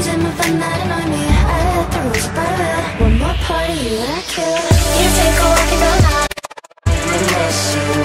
dreams in the van that annoy me I let the rules above it One more party, you I kill You take a walk in the night Unless you